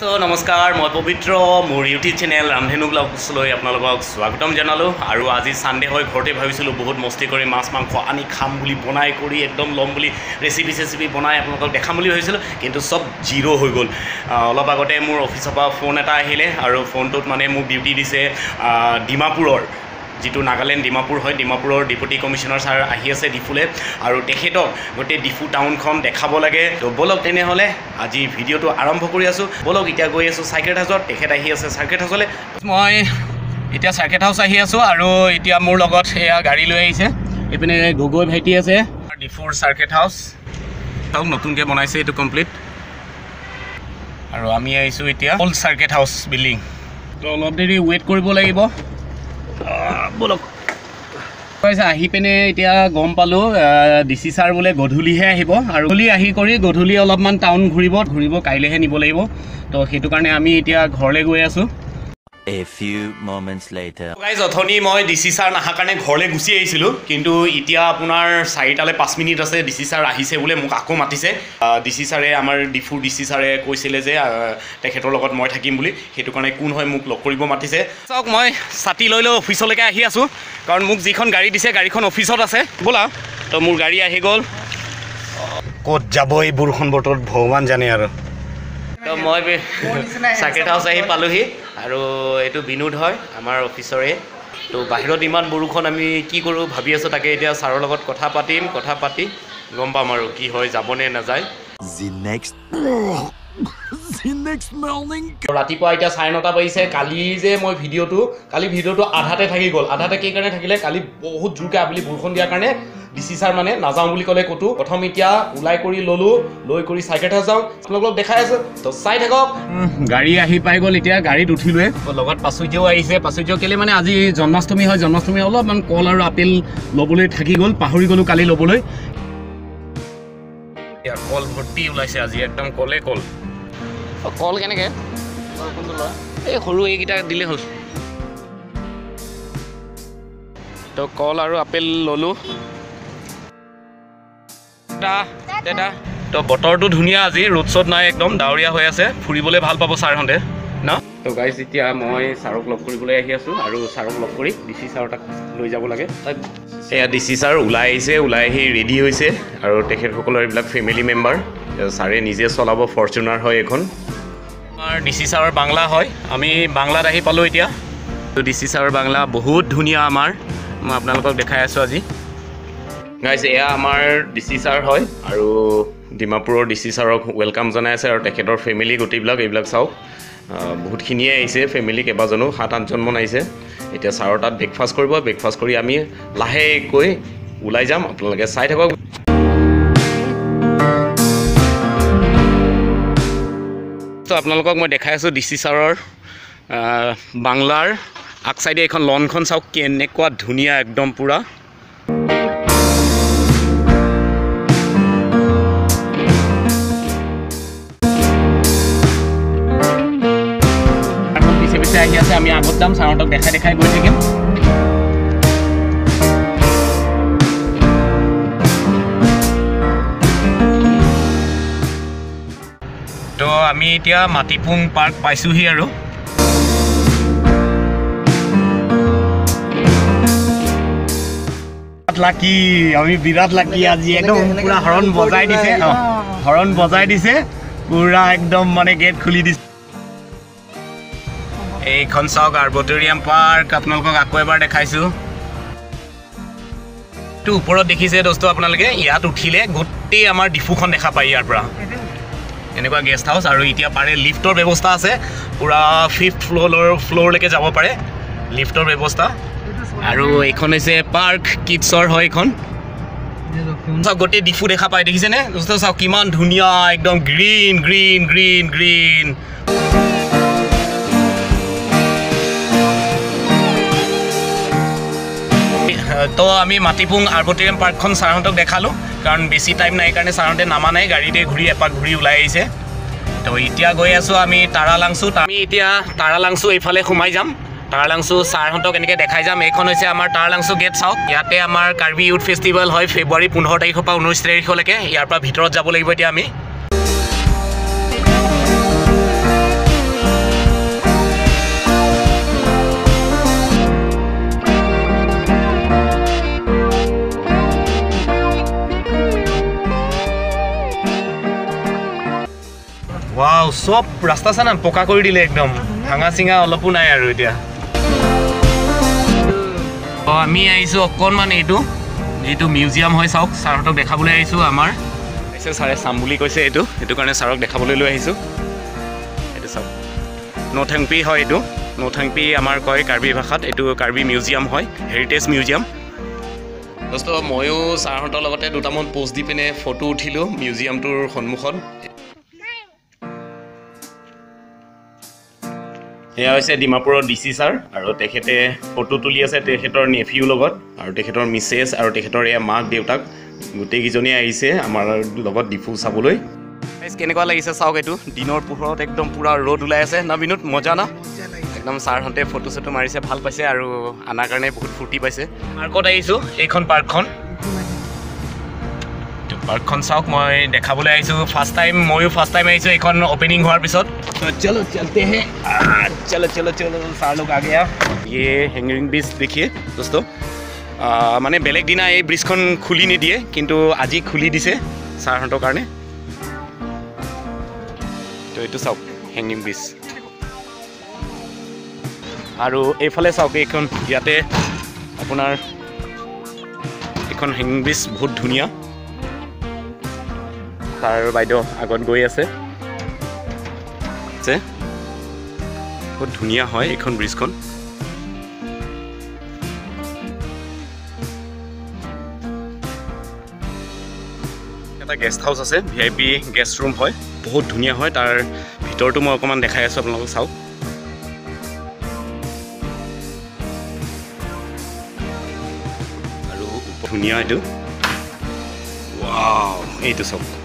তো নমস্কাৰ মই পবিত্ৰ মোৰ ইউটিউব চেনেল ৰামধেনু ব্লগছলৈ আপোনালোকক স্বাগতম জনালোঁ। আৰু আজি ছানডে হৈ ঘৰতে ভাবিছিলোঁ বহুত মস্তি কৰি মাছ মাংস আনি খাম বুলি বনাই কৰি একদম ল'ম বুলি ৰেচিপি চেচিপি বনাই আপোনালোকক দেখাম বুলি ভাবিছিলোঁ কিন্তু চব জিৰ' হৈ গ'ল। অলপ আগতে মোৰ অফিচৰ পৰা ফোন এটা আহিলে আৰু ফোনটোত মানে মোক ডিউটি দিছে ডিমাপুৰৰ। যিটো নাগালেণ্ড ডিমাপুৰ হয় ডিমাপুৰৰ ডেপুটি কমিশ্যনাৰ ছাৰ আহি আছে ডিফুলৈ। আৰু তেখেতক গোটেই ডিফু টাউনখন দেখাব লাগে। তো ব'লক তেনেহ'লে আজি ভিডিঅ'টো আৰম্ভ কৰি আছোঁ। ব'লক এতিয়া গৈ আছোঁ চাৰ্কেট হাউচত। তেখেত আহি আছে চাৰ্কেট হাউচলৈ। মই এতিয়া চাৰ্কেট হাউচ আহি আছোঁ আৰু এতিয়া মোৰ লগত এয়া গাড়ী লৈ আহিছে। এইপিনে গগৈ ভাইটি আছে। ডিফুৰ চাৰ্কেট হাউচ। চাওক নতুনকৈ বনাইছে এইটো কমপ্লিট। আৰু আমি আহিছোঁ এতিয়া। Old circuit house building. তো অলপ দেৰি ৱেইট কৰিব লাগিব। ব'লক। আহি পিনে এতিয়া গম পালোঁ ডি চি ছাৰ বোলে গধূলিহে আহিব। আৰু গধূলি আহি কৰি গধূলি অলপমান টাউন ঘূৰিব ঘূৰিব কাইলৈহে নিব লাগিব। তো সেইটো কাৰণে আমি এতিয়া ঘৰলৈ গৈ আছোঁ। A few moments later. Guys অথনি মই ডি চি ছাৰ নাহাৰ কাৰণে ঘৰলৈ গুচি আহিছিলোঁ কিন্তু এতিয়া আপোনাৰ চাৰিটালৈ পাঁচ মিনিট আছে ডি চি ছাৰ আহিছে বোলে মোক আকৌ মাতিছে। ডি চি ছাৰে আমাৰ ডিফুৰ ডি চি ছাৰে কৈছিলে যে তেখেতৰ লগত মই থাকিম বুলি। সেইটো কাৰণে কোন হয় মোক লগ কৰিব মাতিছে। চাওক মই ছাতি লৈ লৈ অফিচলৈকে আহি আছোঁ কাৰণ মোক যিখন গাড়ী দিছে গাড়ীখন অফিচত আছে। ব'লা তো মোৰ গাড়ী আহি গ'ল। ক'ত যাব এই বৰষুণ বতৰত ভগৱান জানে আৰু। তো মই চাৰ্কেট হাউচ আহি পালোহি। আৰু এইটো বিনোদ হয় আমাৰ অফিচৰে। তো বাহিৰত ইমান বৰষুণ আমি কি কৰোঁ ভাবি আছোঁ তাকে এতিয়া ছাৰৰ লগত কথা পাতিম কথা পাতি গম পাম আৰু কি হয় যাবনে নাযায়. ৰাতিপুৱা এতিয়া চাৰে নটা বাজিছে কালি যে মই ভিডিঅ'টো কালি ভিডিঅ'টো আধাতে থাকি গ'ল। আধাতে কি কাৰণে থাকিলে কালি বহুত জোৰকৈ আবেলি বৰষুণ দিয়াৰ কাৰণে ডি চি ছাৰ মানে নাযাওঁ বুলি ক'লে ক'তো। প্ৰথম এতিয়া ওলাই কৰি ল'লোঁ লৈ কৰি হাউচ যাওঁ। আপোনালোকক দেখাই আছোঁ। তো চাই থাকক। গাড়ী আহি পাই গ'ল এতিয়া গাড়ীত উঠিলোৱে লগত পাচুৰ্যও আহিছে। পাচুৰ্য কেলৈ মানে আজি জন্মাষ্টমী হয়। জন্মাষ্টমী অলপমান কল আৰু আপেল ল'বলৈ থাকি গ'ল। পাহৰি গ'লোঁ কালি ল'বলৈ। এতিয়া কল ভৰ্তি ওলাইছে আজি একদম কলে কল। কল কেনেকৈ? এই সৰু এইকেইটা দিলেই হ'ল। তো কল আৰু আপেল ল'লোঁ। দাদা তো বতৰটো ধুনীয়া আজি ৰ'দ চ'দ নাই একদম ডাৱৰীয়া হৈ আছে। ফুৰিবলৈ ভাল পাব ছাৰহঁতে ন? তো গাইজ এতিয়া মই ছাৰক লগ কৰিবলৈ আহি আছোঁ আৰু ছাৰক লগ কৰি ডি চি ছাৰ তাক লৈ যাব লাগে। এয়া ডি চি ছাৰ ওলাই আহিছে ওলাই আহি ৰেডি হৈছে। আৰু তেখেতসকলৰ এইবিলাক ফেমিলি মেম্বাৰ ছাৰে নিজে চলাব ফৰ্চুনাৰ হয় এইখন আমাৰ ডি চি ছাৰৰ বাংলা হয়। আমি বাংলাত আহি পালোঁ এতিয়া। ডি চি ছাৰৰ বাংলা বহুত ধুনীয়া আমাৰ। মই আপোনালোকক দেখাই আছোঁ আজি। গাইজ এয়া আমাৰ ডি চি ছাৰ হয় আৰু ডিমাপুৰৰ ডি চি ছাৰক ৱেলকাম জনাই আছে আৰু তেখেতৰ ফেমিলি গোটেইবিলাক এইবিলাক চাওক। বহুতখিনিয়ে আহিছে ফেমিলি কেইবাজনো সাত আঠজনমান আহিছে। এতিয়া ছাৰৰ তাত ব্ৰেকফাষ্ট কৰিব ব্ৰেকফাষ্ট কৰি আমি লাহেকৈ ওলাই যাম। আপোনালোকে চাই থাকক। আপোনালোকক মই দেখাই আছোঁ ডি চি ছাৰৰ বাংলাৰ আগ চাইডে এইখন লনখন চাওক কেনেকুৱা ধুনীয়া একদম পূৰা। আছে আমি আগত যাম ছাৰহঁতক দেখাই দেখাই গৈ থাকিম। তো আমি এতিয়া মাটিপুং পাৰ্ক পাইছোঁহি আৰু। লাকি আমি বিৰাট লাকি আজি একদম পুৰা হৰণ বজাই দিছে। হৰণ বজাই দিছে পুৰা একদম মানে গেট খুলি দিছে। এইখন চাওক আৰ্বটৰিয়াম পাৰ্ক আপোনালোকক আকৌ এবাৰ দেখাইছোঁ। টো ওপৰত দেখিছে দোস্ত আপোনালোকে ইয়াত উঠিলে গোটেই আমাৰ ডিফুখন দেখা পায় ইয়াৰ পৰা। এনেকুৱা গেষ্ট হাউচ আৰু এতিয়া পাৰে লিফ্টৰ ব্যৱস্থা আছে পূৰা ফিফ্থ ফ্ল'ৰৰ ফ্ল'ৰলৈকে যাব পাৰে লিফ্টৰ ব্যৱস্থা। আৰু এইখন হৈছে পাৰ্ক কিডছৰ হয় এইখন। চাওক গোটেই ডিফু দেখা পায় দেখিছেনে? দোস্ত চাওক কিমান ধুনীয়া একদম গ্ৰীণ গ্ৰীণ গ্ৰীণ গ্ৰীণ তো আমি মাটিপুং আৰ্বটেৰিয়াম পাৰ্কখন ছাৰহঁতক দেখালোঁ কাৰণ বেছি টাইম নাই কাৰণে ছাৰহঁতে নামা নাই গাড়ীতে ঘূৰি এপাক ঘূৰি ওলাই আহিছে। তো এতিয়া গৈ আছোঁ আমি তাৰালাংচু আমি এতিয়া তাৰালাংচু এইফালে সোমাই যাম। তাৰালাংচু ছাৰহঁতক এনেকৈ দেখাই যাম। এইখন হৈছে আমাৰ তাৰালাংচু গেট চাওক ইয়াতে আমাৰ কাৰ্বি ইউথ ফেষ্টিভেল হয় ফেব্ৰুৱাৰী পোন্ধৰ তাৰিখৰ পৰা ঊনৈছ তাৰিখলৈকে। ইয়াৰ পৰা ভিতৰত যাব লাগিব এতিয়া আমি। চব ৰাস্তা চানা পকা কৰি দিলে একদম। ভাঙা চিঙা অলপো নাই আৰু এতিয়া। অঁ আমি আহিছোঁ অকণমান এইটো যিটো মিউজিয়াম হয় চাওক ছাৰহঁতক দেখাবলৈ আহিছোঁ আমাৰ। কৈছে ছাৰে চাম বুলি কৈছে এইটো সেইটো কাৰণে ছাৰক দেখাবলৈ লৈ আহিছোঁ। এইটো চাওক। নথেংপি হয় এইটো। নথেংপি আমাৰ কয় কাৰ্বি ভাষাত এইটো কাৰ্বি মিউজিয়াম হয় হেৰিটেজ মিউজিয়াম। দোস্ত ময়ো ছাৰহঁতৰ লগতে দুটামান প'ষ্ট দি পিনে ফটো উঠিলোঁ মিউজিয়ামটোৰ সন্মুখত। সেয়া হৈছে ডিমাপুৰৰ ডি চি ছাৰ আৰু তেখেতে ফটো তুলি আছে তেখেতৰ নেফিউৰ লগত আৰু তেখেতৰ মিছেছ আৰু তেখেতৰ এয়া মাক দেউতাক। গোটেইকেইজনেই আহিছে আমাৰ লগত ডিফু চাবলৈ। কেনেকুৱা লাগিছে? চাওক এইটো। দিনৰ পোহৰত একদম পূৰা ৰ'দ ওলাই আছে। না বিনোদ মজা না? একদম ছাৰহঁতে ফটো চটো মাৰিছে ভাল পাইছে আৰু আনাৰ কাৰণে বহুত ফূৰ্তি পাইছে। পাৰ্কত আহিছোঁ এইখন পাৰ্কখন। পাৰ্কখন চাওক মই দেখাবলৈ আহিছোঁ। ফাৰ্ষ্ট টাইম ময়ো ফাৰ্ষ্ট টাইম আহিছোঁ এইখন অ'পেনিং হোৱাৰ পিছত। চলো চলতে হে আহ, চলো চলো চলো ছাৰ লোক আগে ইয়ে হেংৰিং ব্ৰিজ দেখিয়ে দোস্ত। মানে বেলেগ দিনা এই ব্ৰিজখন খুলি নিদিয়ে কিন্তু আজি খুলি দিছে ছাৰহঁতৰ কাৰণে। তো এইটো চাওক হেংগিং ব্ৰিজ আৰু এইফালে চাওক এইখন ইয়াতে আপোনাৰ এইখন হেংগিং ব্ৰিজ বহুত ধুনীয়া। ছাৰ বাইদেউ আগত গৈ আছে। আছে। বহুত ধুনীয়া হয় এইখন ব্ৰিজখন। এটা গেষ্ট হাউচ আছে V I P guest room হয়। বহুত ধুনীয়া হয় তাৰ ভিতৰটো মই অকণমান দেখাই আছোঁ আপোনালোকক চাওক আৰু ধুনীয়া এইটো। এইটো চাওক।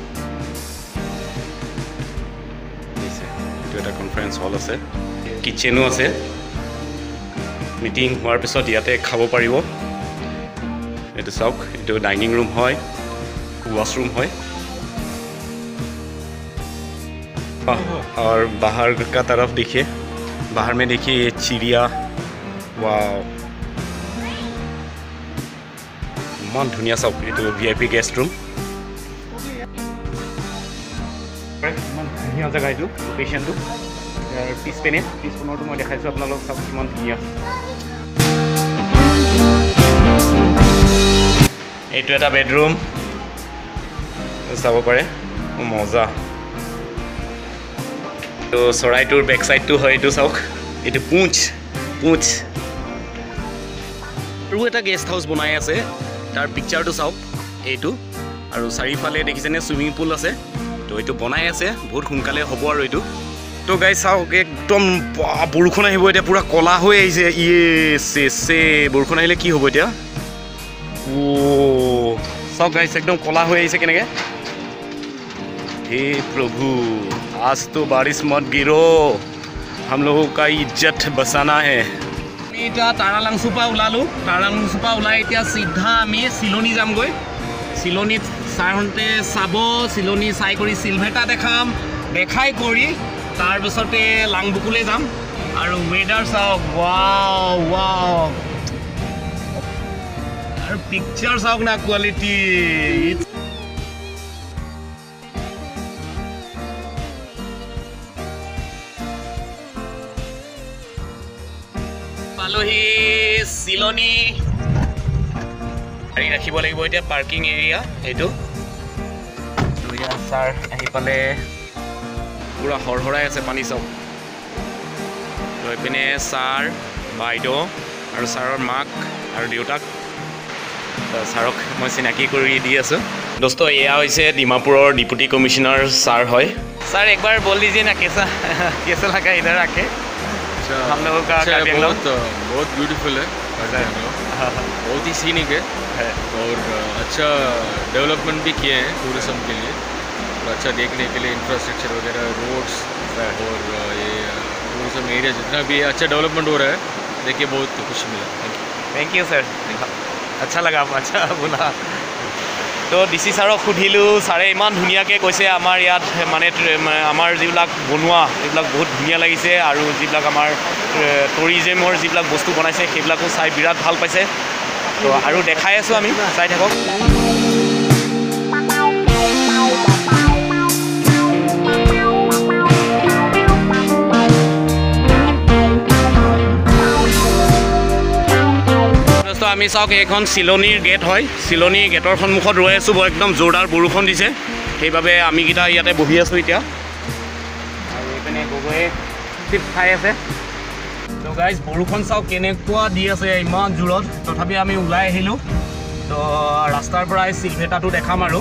কনফাৰেঞ্চ হল আছে কিটচেনো আছে মিটিং হোৱাৰ পিছত ইয়াতে খাব পাৰিব এইটো চাওক এইটো ডাইনিং ৰুম হয় वॉशरूम है और बाहर का तरफ देखिए बाहर में देखिए ये चिड़िया वाह ইমান ধুনীয়া চাওক এইটো V I P guest room ইমান ধুনীয়া জেগা এইটো লোকেশ্যনটো পিছ পেনে পিছ মই দেখাইছোঁ আপোনালোকক চাওক কিমান ধুনীয়া। এইটো এটা বেডৰুম। চাব পাৰে মজা। তো চৰাইটোৰ বেক চাইডটো হয় এইটো চাওক। এইটো পুঞ্চ পুঞ্চ আৰু এটা গেষ্ট হাউচ বনাই আছে তাৰ পিকচাৰটো চাওক এইটো। আৰু চাৰিওফালে দেখিছেনে চুইমিং পুল আছে। তো এইটো বনাই আছে বহুত সোনকালে হ'ব আৰু এইটো। তো গাই চাওক একদম বাহ, বৰষুণ আহিব এতিয়া পূৰা ক'লা হৈ আহিছে ইয়ে চে চে বৰষুণ আহিলে কি হ'ব এতিয়া অ' চাওক গাইছ একদম ক'লা হৈ আহিছে কেনেকৈ हे प्रभु आज तो बारिश मत गिरो हम लोगों का इज्जत बसाना है আমি এতিয়া তাৰালাংচুৰ পৰা ওলালোঁ তাৰালাংচুৰ পৰা ওলাই এতিয়া চিধা আমি চিলনি যামগৈ চিলনিত ছাৰহঁতে চাব চিলনি চাই কৰি চিলভেটা দেখাম দেখাই কৰি তাৰপিছতে লাংবুকুলৈ যাম। আৰু ৱেডাৰ চাওক ৱাও ৱাও আৰু পিকচাৰ চাওক না কোৱালিটি পালোহি চিলনি। গাড়ী ৰাখিব লাগিব। এতিয়া পাৰ্কিং এৰিয়া দুইয়া ছাৰ আহি পালে। পূৰা হৰহৰাই আছে পানী চাওক তো এইপিনে ছাৰ বাইদেউ আৰু ছাৰৰ মাক আৰু দেউতাক তো ছাৰক মই চিনাকি কৰি দি আছোঁ দোস্ত এয়া হৈছে ডিমাপুৰৰ ডিপুটি কমিশ্যনাৰ ছাৰ হয় ছাৰ একবাৰ বল দিজিয়ে না কেঁচা কেঁচা লগা ইধৰ आके अच्छा हम लोगों का अच्छा है, कार्बी आंगलम। बहुत बहुत ब्यूटीफुल है कार्बी आंगलम। बहुत ही सीनिक है है। और अच्छा डेवलपमेंट भी किए हैं टूरिज्म के लिए और अच्छा देखने के लिए इंफ्रास्ट्रक्चर वगैरह रोड्स और ये टूरिज्म एरिया जितना भी है अच्छा डेवलपमेंट हो रहा है देखिए बहुत खुशी मिला thank thank you you sir আচ্ছা লগা আচ্ছা বোলা তো ডি চি ছাৰক সুধিলোঁ ছাৰে ইমান ধুনীয়াকৈ কৈছে আমাৰ ইয়াত মানে ট্ৰে- মানে আমাৰ যিবিলাক বনোৱা এইবিলাক বহুত ধুনীয়া লাগিছে আৰু যিবিলাক আমাৰ টুৰিজিমৰ যিবিলাক বস্তু বনাইছে সেইবিলাকো চাই বিৰাট ভাল পাইছে তো আৰু দেখাই আছোঁ আমি চাই থাকক আমি চাওক এইখন চিলনীৰ গেট হয়। চিলনীৰ গেটৰ সন্মুখত ৰৈ আছোঁ বৰ একদম জোৰদাৰ বৰষুণ দিছে। সেইবাবে আমিকেইটা ইয়াতে বহি আছোঁ এতিয়া। আৰু এইপিনে গগৈয়ে চিপ খাই আছে। তো গাইজ বৰষুণ চাওক কেনেকুৱা দি আছে ইমান জোৰত। তথাপি আমি ওলাই আহিলোঁ। তো ৰাস্তাৰ পৰাই চিলভেটাটো দেখাম আৰু।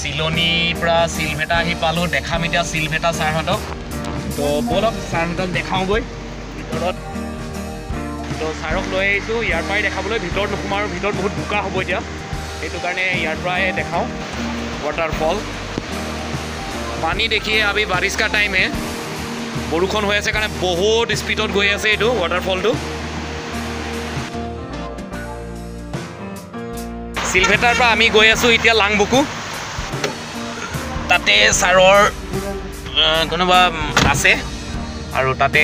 চিলনীৰ পৰা চিলভেটা আহি পালোঁ। দেখাম এতিয়া চিলভেটা ছাৰহঁতক। তো ব'লক ছাৰহঁতক দেখাওঁগৈ। ভিতৰত। তো ছাৰক লৈ আহিছোঁ ইয়াৰ পৰাই দেখাবলৈ ভিতৰত নোসোমাওঁ আৰু ভিতৰত বহুত বোকা হ'ব এতিয়া। সেইটো কাৰণে ইয়াৰ পৰাই দেখাওঁ। ৱাটাৰফল পানী দেখিয়ে আমি বাৰিছ কা টাইম বৰষুণ হৈ আছে কাৰণে বহুত স্পীডত গৈ আছে এইটো ৱাটাৰফলটো চিলভেটাৰ পৰা আমি গৈ আছোঁ এতিয়া লাংবুকু তাতে ছাৰৰ কোনোবা আছে। আৰু তাতে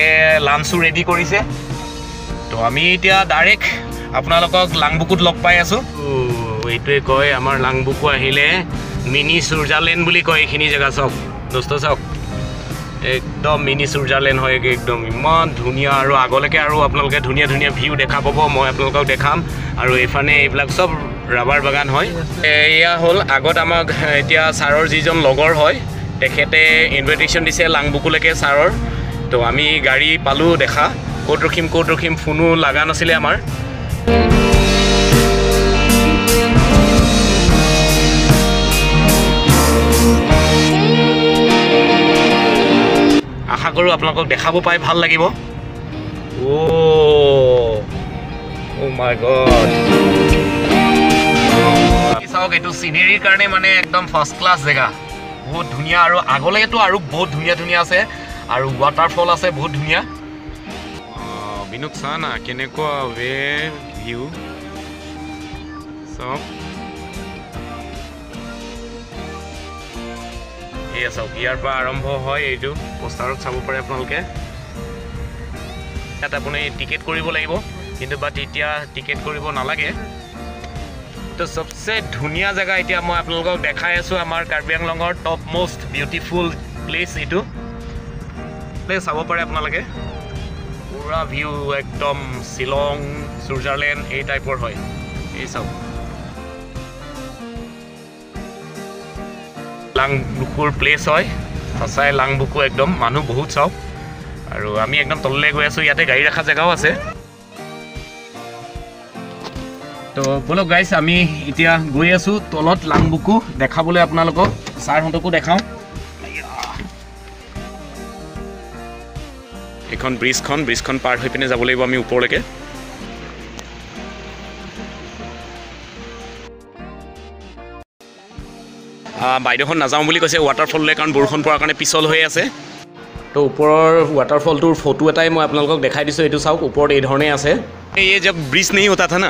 লাঞ্চো ৰেডি কৰিছে। তো আমি এতিয়া ডাইৰেক্ট আপোনালোকক লাংবুকুত লগ পাই আছোঁ। এইটোৱে কয় আমাৰ লাংবুকু আহিলে। মিনি চুইজাৰলেণ্ড বুলি কয় এইখিনি জেগা চাওক। দোস্ত চাওক। একদম মিনি চুইজাৰলেণ্ড হয় একদম। ইমান ধুনীয়া আৰু আগলৈকে আৰু আপোনালোকে ধুনীয়া ধুনীয়া ভিউ দেখা পাব মই আপোনালোকক দেখাম। আৰু এইফালে এইবিলাক চব ৰাবাৰ বাগান হয়। এয়া হ'ল আগত আমাক এতিয়া ছাৰৰ যিজন লগৰ হয় তেখেতে ইনভাইটেশ্যন দিছে লাংবুকুলৈকে ছাৰৰ। তো আমি গাড়ী পালোঁ দেখা। ক'ত ৰখিম ক'ত ৰখিম ফোনো লগা নাছিলে আমাৰ। আশা কৰোঁ আপোনালোকক দেখাব পাই ভাল লাগিব। চাওক এইটো চিনেৰীৰ কাৰণে মানে একদম ফাৰ্ষ্ট ক্লাছ জেগা। বহুত ধুনীয়া আৰু আগলৈতো আৰু বহুত ধুনীয়া ধুনীয়া আছে। আৰু ৱাটাৰফল আছে বহুত ধুনীয়া। বিনুক চা না কেনেকুৱা ৱে ভিউ চাওক। এয়া চাওক ইয়াৰ পৰা আৰম্ভ হয় এইটো। পোষ্টাৰত চাব পাৰে আপোনালোকে। ইয়াত আপুনি টিকেট কৰিব লাগিব কিন্তু বাট এতিয়া টিকেট কৰিব নালাগে। তো চবচে ধুনীয়া জেগা এতিয়া মই আপোনালোকক দেখাই আছোঁ আমাৰ কাৰ্বি আংলঙৰ টপ মষ্ট বিউটিফুল প্লেচ এইটো। প্লেচ চাব পাৰে আপোনালোকে। পূৰা ভিউ একদম শ্বিলং চুইজাৰলেণ্ড এই টাইপৰ হয়। এই চাওক। লাংবুকুৰ প্লেচ হয়। সঁচাই লাংবুকু একদম। মানুহ বহুত চাওক। আৰু আমি একদম তললৈ গৈ আছোঁ। ইয়াতে গাড়ী ৰখা জেগাও আছে। তো ব'লক গাইছ আমি এতিয়া গৈ আছোঁ তলত লাংবুকু দেখাবলৈ আপোনালোকক। ছাৰহঁতকো দেখাওঁ। এইখন ব্ৰিজখন ব্ৰিজখন পাৰ হৈ পিনে যাব লাগিব আমি ওপৰলৈকে আহ, বাইদেউখন নাযাওঁ বুলি কৈছে ৱাটাৰফললৈ কাৰণ বৰষুণ পৰাৰ কাৰণে পিছল হৈ আছে তো ওপৰৰ ৱাটাৰফলটোৰ ফটো এটাই মই আপোনালোকক দেখাই দিছোঁ এইটো চাওক ওপৰত এই ধৰণে আছে ये जब ब्रिज नहीं होता था ना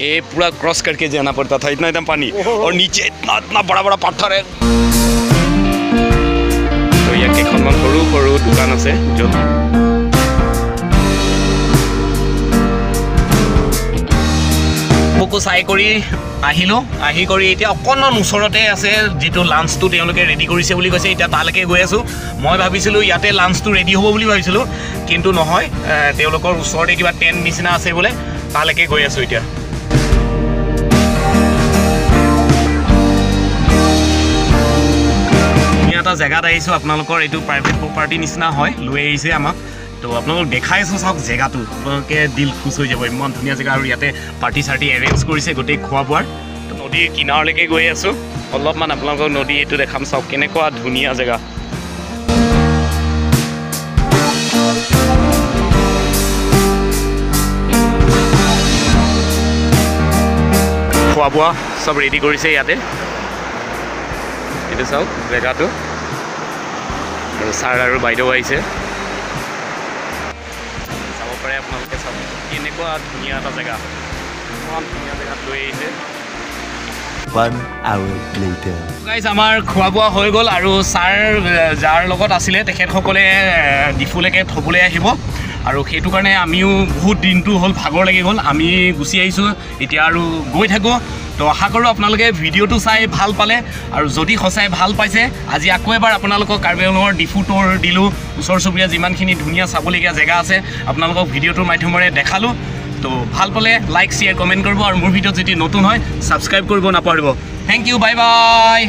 ये पूरा क्रॉस करके जाना पड़ता था इतना इतना पानी और नीचे इतना इतना बड़ा बड़ा पत्थर है তো ইয়াত কেইখনমান সৰু সৰু দোকান আছে য'ত মোকো চাই কৰি আহিলোঁ। আহি কৰি এতিয়া অকণমান ওচৰতে আছে যিটো লাঞ্চটো তেওঁলোকে ৰেডি কৰিছে বুলি কৈছে এতিয়া তালৈকে গৈ আছোঁ। মই ভাবিছিলোঁ ইয়াতে লাঞ্চটো ৰেডি হ'ব বুলি ভাবিছিলোঁ কিন্তু নহয় তেওঁলোকৰ ওচৰতে কিবা টেণ্ট নিচিনা আছে বোলে তালৈকে গৈ আছোঁ এতিয়া। এটা জেগাত আহিছোঁ আপোনালোকৰ এইটো প্ৰাইভেট প্ৰপাৰ্টি নিচিনা হয় লৈ আহিছে আমাক। তো আপোনালোকক দেখাইছোঁ চাওক জেগাটো। আপোনালোকে দিল খুচ হৈ যাব। ইমান ধুনীয়া জেগা আৰু ইয়াতে পাৰ্টি চাৰ্টি এৰেঞ্জ কৰিছে গোটেই খোৱা বোৱাৰ তো নদীৰ কিনাৰলৈকে গৈ আছোঁ। অলপমান আপোনালোকক নদী এইটো দেখাম চাওক কেনেকুৱা ধুনীয়া জেগা। খোৱা বোৱা চব ৰেডি কৰিছে ইয়াতে। এইটো চাওক জেগাটো। আৰু ছাৰ আৰু বাইদেউ আহিছে। চাওক কেনেকুৱা ধুনীয়া এটা জেগা ইমান ধুনীয়া জেগাত লৈ আহিছে আমাৰ খোৱা বোৱা হৈ গ'ল আৰু ছাৰ যাৰ লগত আছিলে তেখেতসকলে ডিফুলৈকে থ'বলৈ আহিব। আৰু সেইটো কাৰণে আমিও বহুত দিনটো হ'ল ভাগৰ লাগি গ'ল। আমি গুচি আহিছোঁ। এতিয়া আৰু গৈ থাকোঁ। তো আশা কৰোঁ আপোনালোকে ভিডিঅ'টো চাই ভাল পালে আৰু যদি সঁচাই ভাল পাইছে আজি আকৌ এবাৰ আপোনালোকক কাৰ্বি আংলঙৰ ডিফু ট'ৰ দিলোঁ। ওচৰ চুবুৰীয়া যিমানখিনি ধুনীয়া চাবলগীয়া জেগা আছে আপোনালোকক ভিডিঅ'টোৰ মাধ্যমেৰে দেখালোঁ। তো ভাল পালে লাইক শ্বেয়াৰ কমেণ্ট কৰিব আৰু মোৰ ভিডিঅ'ত যদি নতুন হয় ছাবস্ক্ৰাইব কৰিব নাপাহৰিব। Thank U bye bye